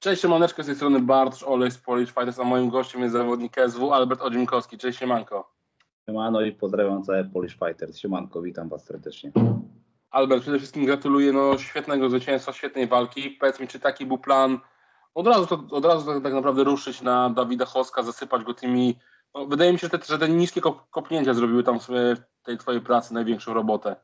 Cześć, siemaneczko, z tej strony Bartosz Olej z Polish Fighters, a moim gościem jest zawodnik SW Albert Odziemkowski. Cześć, siemanko. Siemano i pozdrawiam całe Polish Fighters. Siemanko, witam Was serdecznie. Albert, przede wszystkim gratuluję no, świetnego zwycięstwa, świetnej walki. Powiedz mi, czy taki był plan od razu, to, od razu tak, tak naprawdę ruszyć na Dawida Hoska, zasypać go tymi... No, wydaje mi się, że te, że te niskie kopnięcia zrobiły tam w tej Twojej pracy największą robotę.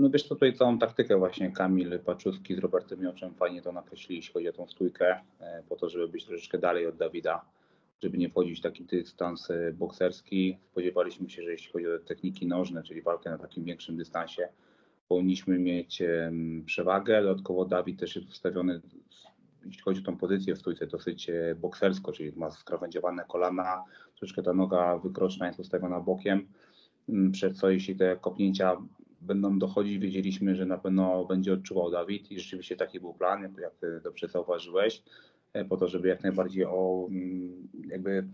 No wiesz tutaj całą taktykę właśnie Kamil Paczuski z Robertem Mioczem fajnie to nakreślili, jeśli chodzi o tą stójkę, e, po to, żeby być troszeczkę dalej od Dawida, żeby nie wchodzić w taki dystans e, bokserski. Spodziewaliśmy się, że jeśli chodzi o techniki nożne, czyli walkę na takim większym dystansie, powinniśmy mieć przewagę. Dodatkowo Dawid też jest ustawiony, jeśli chodzi o tą pozycję w stójce, dosyć e, boksersko, czyli ma skrawędziowane kolana, troszeczkę ta noga wykroczna jest ustawiona bokiem, przez co jeśli te kopnięcia będą dochodzić, wiedzieliśmy, że na pewno będzie odczuwał Dawid i rzeczywiście taki był plan, jak dobrze zauważyłeś, e, po to, żeby jak najbardziej o, mm, jakby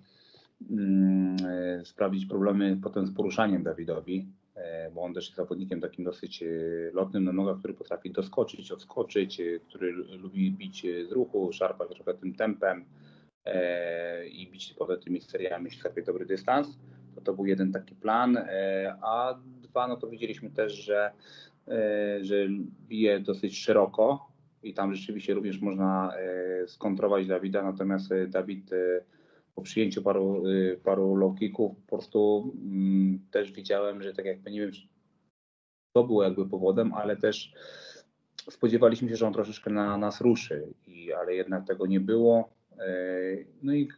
mm, e, sprawić problemy potem z poruszaniem Dawidowi, e, bo on też jest zawodnikiem takim dosyć lotnym na nogach, który potrafi doskoczyć, odskoczyć, który lubi bić z ruchu, szarpać trochę tym tempem i bić potem tymi seriami, jeśli dobry dystans. To, to był jeden taki plan, a no to widzieliśmy też, że, e, że bije dosyć szeroko i tam rzeczywiście również można e, skontrować Dawida, natomiast e, Dawid po przyjęciu paru, paru low po prostu mm, też widziałem, że tak jakby nie wiem, to było jakby powodem, ale też spodziewaliśmy się, że on troszeczkę na nas ruszy, i, ale jednak tego nie było. No i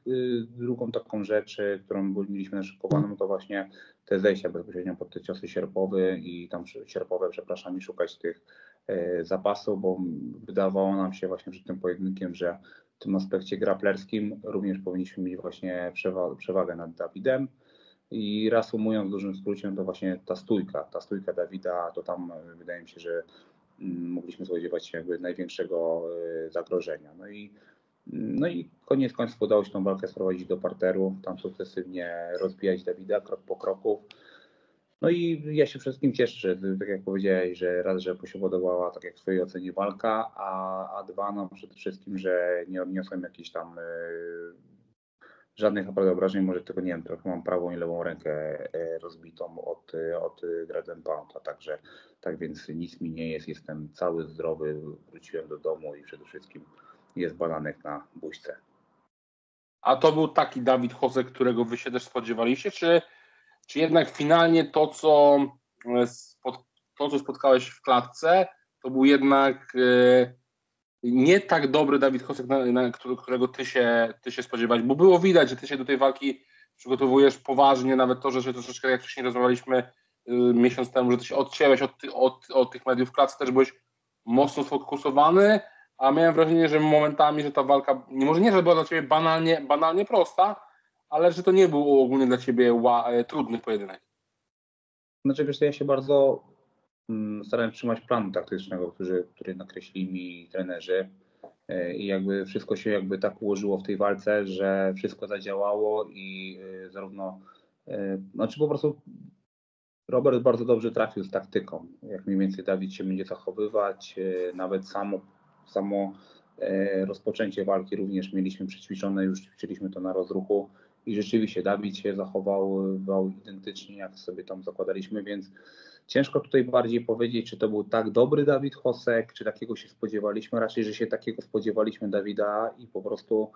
drugą taką rzecz, którą mieliśmy naszykowaną, to właśnie te zejścia bezpośrednio pod te ciosy sierpowe i tam sierpowe, przepraszam, i szukać tych e, zapasów, bo wydawało nam się właśnie przed tym pojedynkiem, że w tym aspekcie graplerskim również powinniśmy mieć właśnie przewagę nad Dawidem. I reasumując w dużym skrócie, to właśnie ta stójka, ta stójka Dawida, to tam e, wydaje mi się, że mm, mogliśmy spodziewać się jakby największego e, zagrożenia. No i no i koniec końców udało się tą walkę sprowadzić do parteru, tam sukcesywnie rozbijać Dawida krok po kroku. No i ja się wszystkim cieszę, że tak jak powiedziałeś, że raz, że się podobała tak jak w swojej ocenie walka, a, a dwa, no przede wszystkim, że nie odniosłem jakichś tam y, żadnych naprawdę obrażeń, może tylko nie wiem, trochę mam prawą i lewą rękę y, rozbitą od, od Dragon Pounda, także tak więc nic mi nie jest, jestem cały zdrowy, wróciłem do domu i przede wszystkim jest bananek na buźce. A to był taki Dawid Jose, którego wy się też spodziewaliście, czy, czy jednak finalnie to co, e, spod, to, co spotkałeś w klatce, to był jednak e, nie tak dobry Dawid Jose, na, na, którego ty się, ty się spodziewałeś, bo było widać, że ty się do tej walki przygotowujesz poważnie, nawet to, że, że troszeczkę jak wcześniej rozmawialiśmy y, miesiąc temu, że ty się odcięłeś od, od, od tych mediów w klatce, też byłeś mocno sfokusowany, a miałem wrażenie, że momentami, że ta walka, nie może nie, że była dla Ciebie banalnie, banalnie prosta, ale że to nie był ogólnie dla Ciebie ła, e, trudny pojedynek. Znaczy wiesz, ja się bardzo mm, starałem trzymać planu taktycznego, który, który nakreślili mi trenerzy e, i jakby wszystko się jakby tak ułożyło w tej walce, że wszystko zadziałało i e, zarówno, znaczy po prostu Robert bardzo dobrze trafił z taktyką, jak mniej więcej Dawid się będzie zachowywać, nawet samo samo e, rozpoczęcie walki również mieliśmy przećwiczone, już ćwiczyliśmy to na rozruchu i rzeczywiście Dawid się zachował identycznie, jak sobie tam zakładaliśmy, więc ciężko tutaj bardziej powiedzieć, czy to był tak dobry Dawid Hosek, czy takiego się spodziewaliśmy, raczej, że się takiego spodziewaliśmy Dawida i po prostu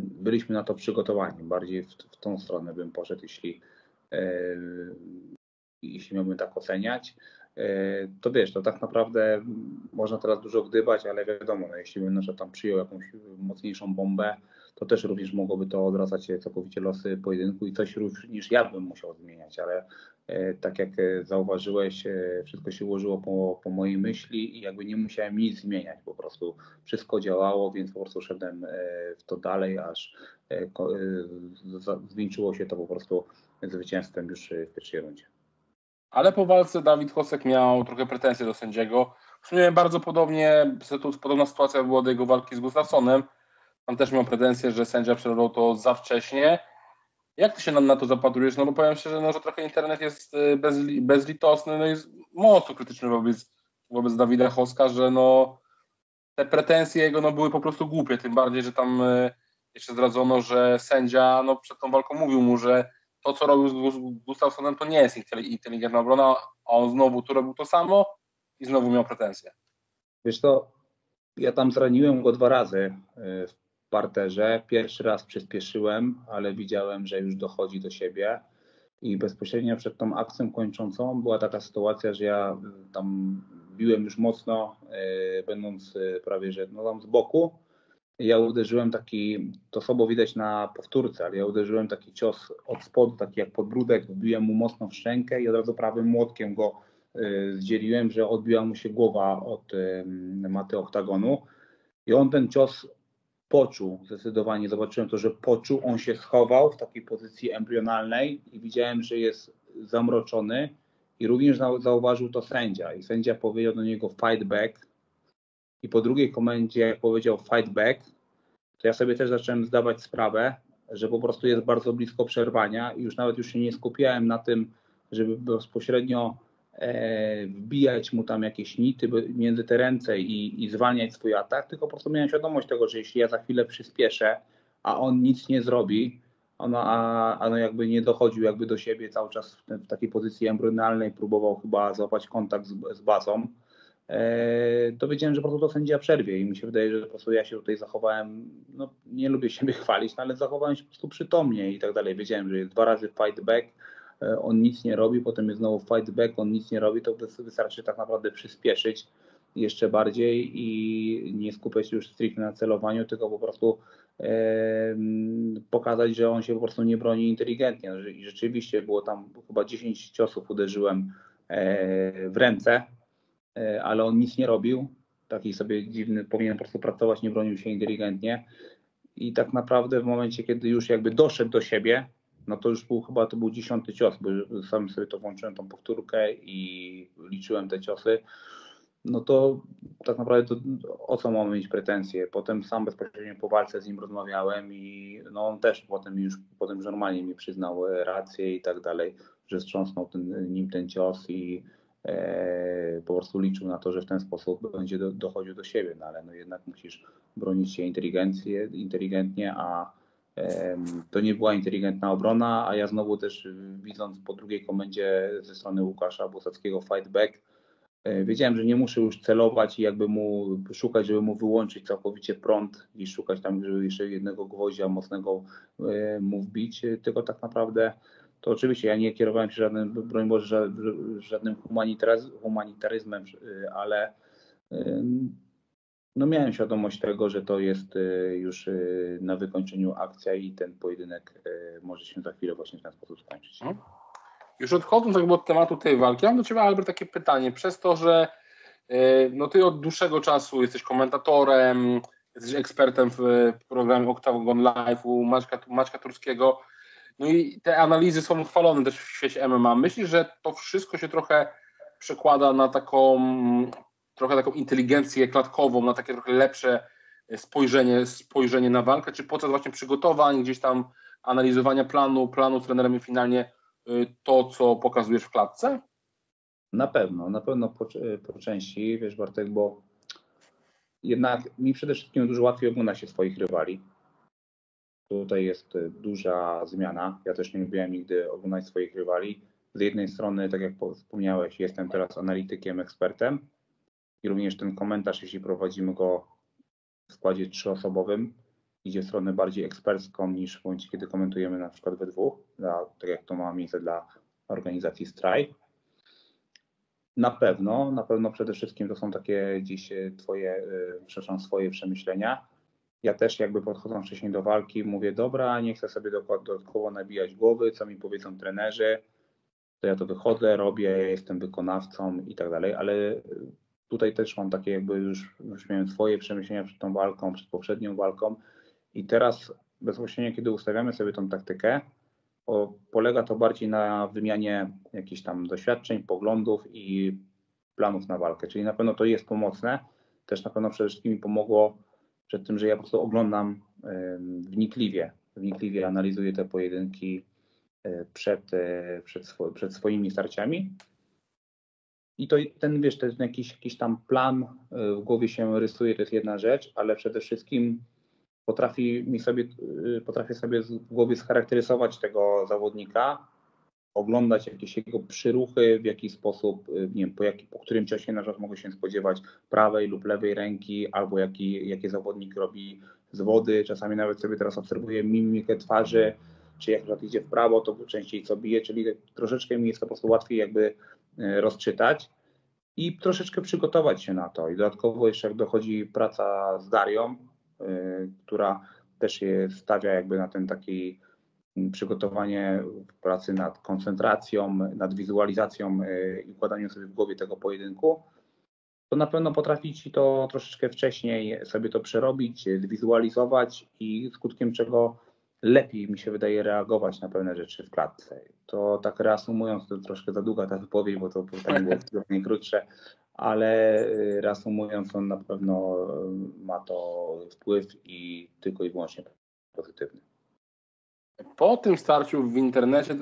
byliśmy na to przygotowani. Bardziej w, w tą stronę bym poszedł, jeśli, jeśli miałbym tak oceniać. E, to wiesz, to tak naprawdę można teraz dużo gdybać, ale wiadomo, no, jeśli bym tam przyjął jakąś mocniejszą bombę, to też również mogłoby to odradzać całkowicie losy pojedynku i coś również ja bym musiał zmieniać, ale e, tak jak zauważyłeś, e, wszystko się ułożyło po, po mojej myśli i jakby nie musiałem nic zmieniać, po prostu wszystko działało, więc po prostu szedłem w to dalej, aż zwieńczyło się to po prostu zwycięstwem już w pierwszej rundzie ale po walce Dawid Kosek miał trochę pretensje do sędziego. W sumie bardzo podobnie, podobna sytuacja była do jego walki z Gustafsonem. Tam też miał pretensje, że sędzia przerwał to za wcześnie. Jak ty się na, na to zapatrujesz? No bo powiem szczerze, no, że trochę internet jest y, bezli, bezlitosny, no jest mocno krytyczny wobec, wobec Dawida Hoska, że no te pretensje jego no, były po prostu głupie, tym bardziej, że tam e, jeszcze zdradzono, że sędzia no, przed tą walką mówił mu, że to, co robił z Gustafsonem, to nie jest inteligentna obrona, a on znowu tu robił to samo i znowu miał pretensje. Wiesz to, ja tam zraniłem go dwa razy e, w parterze. Pierwszy raz przyspieszyłem, ale widziałem, że już dochodzi do siebie. I bezpośrednio przed tą akcją kończącą była taka sytuacja, że ja tam biłem już mocno, e, będąc e, prawie że no tam z boku. Ja uderzyłem taki, to słabo widać na powtórce, ale ja uderzyłem taki cios od spodu, taki jak podbródek, wbiłem mu mocno w szczękę i od razu prawym młotkiem go e, zdzieliłem, że odbiła mu się głowa od maty oktagonu. I on ten cios poczuł, zdecydowanie zobaczyłem to, że poczuł, on się schował w takiej pozycji embrionalnej i widziałem, że jest zamroczony i również zauważył to sędzia i sędzia powiedział do niego fight back i po drugiej komendzie jak powiedział fight back, to ja sobie też zacząłem zdawać sprawę, że po prostu jest bardzo blisko przerwania i już nawet już się nie skupiałem na tym, żeby bezpośrednio e, wbijać mu tam jakieś nity między te ręce i, i zwalniać swój atak, tylko po prostu miałem świadomość tego, że jeśli ja za chwilę przyspieszę, a on nic nie zrobi, a, ono jakby nie dochodził jakby do siebie cały czas w, w takiej pozycji embrionalnej, próbował chyba złapać kontakt z, z bazą, e, to wiedziałem, że po prostu to sędzia przerwie i mi się wydaje, że po prostu ja się tutaj zachowałem, no nie lubię siebie chwalić, no, ale zachowałem się po prostu przytomnie i tak dalej. Wiedziałem, że jest dwa razy fight back, e, on nic nie robi, potem jest znowu fight back, on nic nie robi, to wystarczy tak naprawdę przyspieszyć jeszcze bardziej i nie skupiać się już stricte na celowaniu, tylko po prostu pokazać, że on się po prostu nie broni inteligentnie. I rzeczywiście było tam chyba 10 ciosów uderzyłem e, w ręce, e, ale on nic nie robił. Taki sobie dziwny, powinien po prostu pracować, nie bronił się inteligentnie. I tak naprawdę w momencie, kiedy już jakby doszedł do siebie, no to już był chyba to był dziesiąty cios, bo sam sobie to włączyłem tą powtórkę i liczyłem te ciosy no to tak naprawdę to, o co mamy mieć pretensje? Potem sam bezpośrednio po walce z nim rozmawiałem i no on też potem już potem już normalnie mi przyznał rację i tak dalej, że strząsnął ten, nim ten cios i e, po prostu liczył na to, że w ten sposób będzie do, dochodził do siebie, no ale no jednak musisz bronić się inteligentnie, a e, to nie była inteligentna obrona, a ja znowu też widząc po drugiej komendzie ze strony Łukasza Bosackiego fight back, E, wiedziałem, że nie muszę już celować i jakby mu szukać, żeby mu wyłączyć całkowicie prąd i szukać tam, żeby jeszcze jednego gwoździa mocnego e, mu wbić, e, tylko tak naprawdę to oczywiście ja nie kierowałem się żadnym, broń Boże, żadnym humanitaryzmem, ale no miałem świadomość tego, że to jest już na wykończeniu akcja i ten pojedynek może się za chwilę właśnie w ten sposób skończyć. Mhm. Już odchodząc jakby od tematu tej walki, mam do Ciebie Albert takie pytanie. Przez to, że no Ty od dłuższego czasu jesteś komentatorem, jesteś ekspertem w programie Octagon Live u Maćka, Maćka Turskiego, no i te analizy są chwalone też w świecie MMA. Myślisz, że to wszystko się trochę przekłada na taką trochę taką inteligencję klatkową, na takie trochę lepsze spojrzenie, spojrzenie na walkę, czy podczas właśnie przygotowań, gdzieś tam analizowania planu, planu trenerem i finalnie Y, to, co pokazujesz w klatce? Na pewno, na pewno po, po części, wiesz Bartek, bo jednak mi przede wszystkim dużo łatwiej ogląda się swoich rywali. Tutaj jest duża zmiana. Ja też nie lubiłem nigdy oglądać swoich rywali. Z jednej strony, tak jak wspomniałeś, jestem teraz analitykiem, ekspertem i również ten komentarz, jeśli prowadzimy go w składzie trzyosobowym, idzie w stronę bardziej ekspercką niż w momencie, kiedy komentujemy na przykład we dwóch, dla, tak jak to ma miejsce dla organizacji Strike. Na pewno, na pewno przede wszystkim to są takie dziś e, twoje, e, przepraszam, swoje przemyślenia. Ja też jakby podchodząc wcześniej do walki mówię, dobra, nie chcę sobie dodatkowo nabijać głowy, co mi powiedzą trenerzy, to ja to wychodzę, robię, jestem wykonawcą i tak dalej, ale tutaj też mam takie jakby już, już miałem swoje przemyślenia przed tą walką, przed poprzednią walką i teraz bezpośrednio, kiedy ustawiamy sobie tą taktykę, polega to bardziej na wymianie jakichś tam doświadczeń, poglądów i planów na walkę. Czyli na pewno to jest pomocne. Też na pewno przede wszystkim mi pomogło przed tym, że ja po prostu oglądam wnikliwie, wnikliwie analizuję te pojedynki e, przed, e, przed, przed swoimi starciami. I to ten, wiesz, jest jakiś, jakiś tam plan w głowie się rysuje, to jest jedna rzecz, ale przede wszystkim potrafi mi sobie, potrafię sobie w głowie scharakteryzować tego zawodnika, oglądać jakieś jego przyruchy, w jaki sposób, y, nie wiem, po, jaki, po którym ciosie na przykład mogę się spodziewać prawej lub lewej ręki, albo jaki, jakie zawodnik robi z wody. Czasami nawet sobie teraz obserwuję mimikę twarzy, czy jak na idzie w prawo, to częściej co bije, czyli troszeczkę mi jest to po prostu łatwiej jakby y, rozczytać i troszeczkę przygotować się na to. I dodatkowo jeszcze jak dochodzi praca z Darią, yy, która też się stawia jakby na ten taki przygotowanie pracy nad koncentracją, nad wizualizacją e, i układaniem sobie w głowie tego pojedynku, to na pewno potrafi ci to troszeczkę wcześniej sobie to przerobić, zwizualizować i skutkiem czego lepiej mi się wydaje reagować na pewne rzeczy w klatce. To tak reasumując, to troszkę za długa ta wypowiedź, bo to pytanie było zdecydowanie krótsze, ale e, reasumując, on na pewno ma to wpływ i tylko i wyłącznie pozytywny. Po tym starciu w internecie,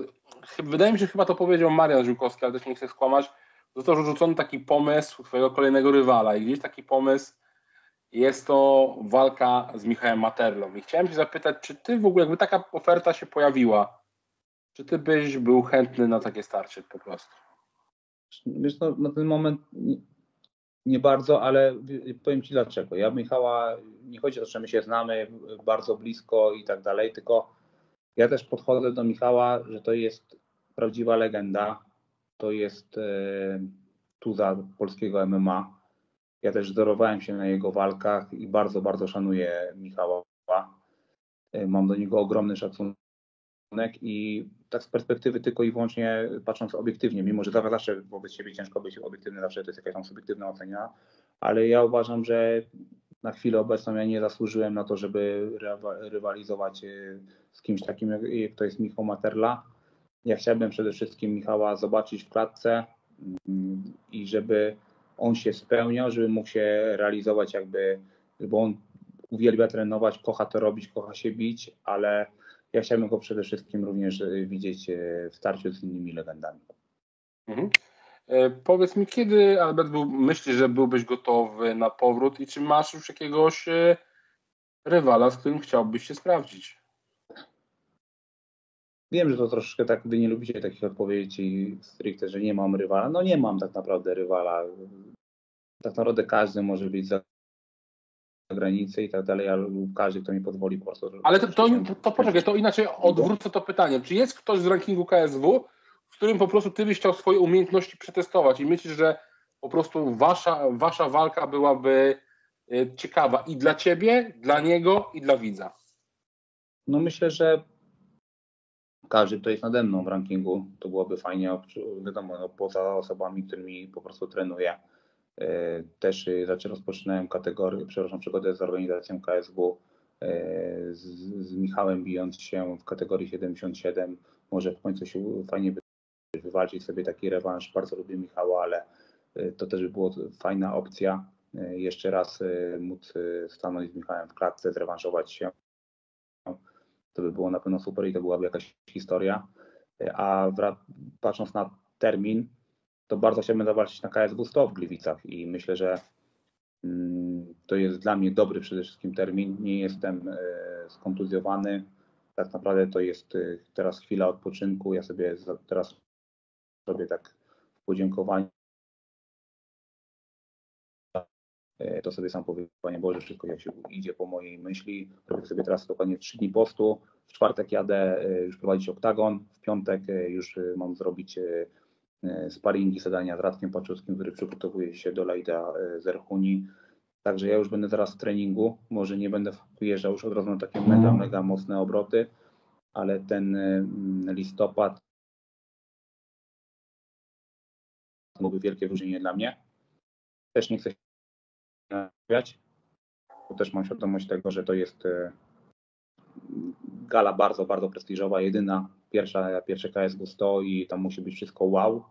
wydaje mi się, chyba to powiedział Marian Żółkowski, ale też nie chcę skłamać, został rzucony taki pomysł twojego kolejnego rywala i gdzieś taki pomysł jest to walka z Michałem Materlą. I chciałem się zapytać, czy ty w ogóle, jakby taka oferta się pojawiła, czy ty byś był chętny na takie starcie po prostu? Wiesz, no, na ten moment nie bardzo, ale powiem Ci dlaczego. Ja Michała, nie chodzi o to, że my się znamy bardzo blisko i tak dalej, tylko ja też podchodzę do Michała, że to jest prawdziwa legenda. To jest e, tuza polskiego MMA. Ja też wzorowałem się na jego walkach i bardzo, bardzo szanuję Michała. E, mam do niego ogromny szacunek i tak z perspektywy tylko i wyłącznie patrząc obiektywnie, mimo że zawsze wobec siebie ciężko być obiektywny, zawsze to jest jakaś tam subiektywna ocena, ale ja uważam, że na chwilę obecną ja nie zasłużyłem na to, żeby rywalizować e, z kimś takim, jak to jest Michał Materla. Ja chciałbym przede wszystkim Michała zobaczyć w klatce mm, i żeby on się spełniał, żeby mógł się realizować jakby, bo on uwielbia trenować, kocha to robić, kocha się bić, ale ja chciałbym go przede wszystkim również e, widzieć w starciu z innymi legendami. Mhm. E, powiedz mi, kiedy Albert był, myślisz, że byłbyś gotowy na powrót i czy masz już jakiegoś e, rywala, z którym chciałbyś się sprawdzić? Wiem, że to troszkę tak, wy nie lubicie takich odpowiedzi stricte, że nie mam rywala. No nie mam tak naprawdę rywala. Tak naprawdę każdy może być za granicę i tak dalej, ale każdy, kto mi pozwoli po prostu. Ale to, to, to, to poczekaj, to inaczej odwrócę to pytanie. Czy jest ktoś z rankingu KSW, którym po prostu ty byś chciał swoje umiejętności przetestować i myślisz, że po prostu wasza, wasza walka byłaby y, ciekawa i dla ciebie, dla niego i dla widza? No myślę, że każdy, kto jest nade mną w rankingu, to byłoby fajnie, wiadomo, no, poza osobami, którymi po prostu trenuję. Y, też znaczy rozpoczynałem kategorię, przepraszam, przygodę z organizacją KSW y, z, z Michałem bijąc się w kategorii 77. Może w końcu się fajnie wywalczyć sobie taki rewanż. Bardzo lubię Michała, ale y, to też by była fajna opcja. Y, jeszcze raz y, móc stanąć z Michałem w klatce, zrewanżować się. To by było na pewno super i to byłaby jakaś historia. A patrząc na termin, to bardzo chciałbym zawalczyć na KSW 100 w Gliwicach i myślę, że mm, to jest dla mnie dobry przede wszystkim termin. Nie jestem skontuzjowany. Tak naprawdę to jest teraz chwila odpoczynku. Ja sobie teraz sobie tak w podziękowaniu e, to sobie sam powiem, Panie Boże, wszystko jak się idzie po mojej myśli. Robię sobie teraz dokładnie trzy dni postu. W czwartek jadę e, już prowadzić oktagon, w piątek e, już mam zrobić sparingi, zadania z Radkiem Paczowskim, który przygotowuje się do Lejda z Erchuni. Także ja już będę zaraz w treningu. Może nie będę wyjeżdżał już od razu na takie mega, mega mocne obroty, ale ten listopad byłoby wielkie wyróżnienie dla mnie. Też nie chcę się nawijać, bo też mam świadomość tego, że to jest e, gala bardzo, bardzo prestiżowa, jedyna, pierwsza, pierwsze KSW 100 i tam musi być wszystko wow,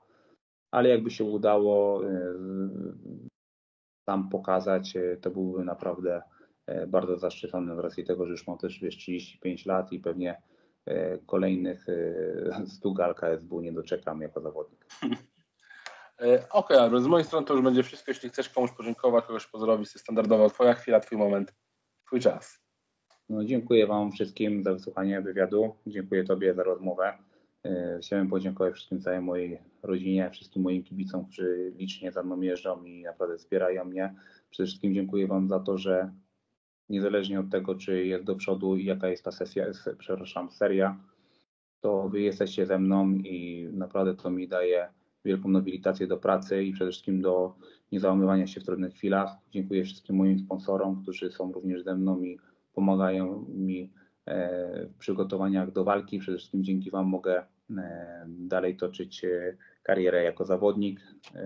ale jakby się udało e, tam pokazać, e, to byłby naprawdę bardzo zaszczycony z racji tego, że już mam też wiesz, 35 lat i pewnie kolejnych 100 gal KSW nie doczekam jako zawodnik. E, okej, okay, z mojej strony to już będzie wszystko. Jeśli chcesz komuś podziękować, kogoś pozdrowić, to standardowo twoja chwila, twój moment, twój czas. No, dziękuję Wam wszystkim za wysłuchanie wywiadu. Dziękuję Tobie za rozmowę. E, chciałem podziękować wszystkim całej mojej rodzinie, wszystkim moim kibicom, którzy licznie za mną jeżdżą i naprawdę wspierają mnie. Przede wszystkim dziękuję Wam za to, że niezależnie od tego, czy jest do przodu i jaka jest ta sesja, przepraszam, seria, to Wy jesteście ze mną i naprawdę to mi daje wielką nobilitację do pracy i przede wszystkim do niezałamywania się w trudnych chwilach. Dziękuję wszystkim moim sponsorom, którzy są również ze mną i pomagają mi e, w przygotowaniach do walki. Przede wszystkim dzięki Wam mogę e, dalej toczyć e, karierę jako zawodnik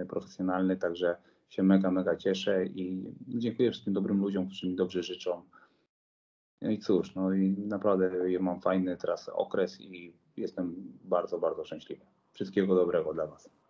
profesjonalny, także się mega, mega cieszę i dziękuję wszystkim dobrym ludziom, którzy mi dobrze życzą. No i cóż, no i naprawdę mam fajny teraz okres i jestem bardzo, bardzo szczęśliwy. Wszystkiego dobrego dla Was.